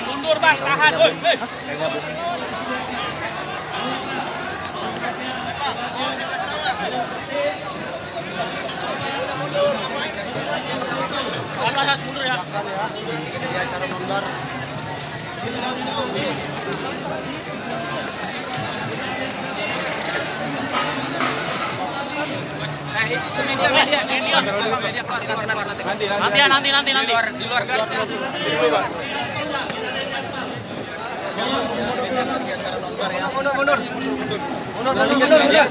Bang, mundur bang, tahan. Woi. Bang, Mas, mundur ya. Cara nanti, nanti, nanti. Nanti, nanti, nanti, nanti. Di luar, di luar garis. Ya. Mundur, mundur. Mundur, mundur, mundur.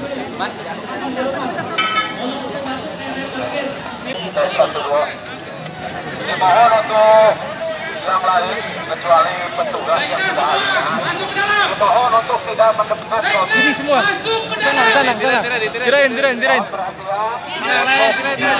Ini mohon untuk yang lain kecuali petugas yang ada. Mohon untuk tidak mendekat Ini semua. Sana, sana, sana. Tirain, tirain, tirain. perhatian.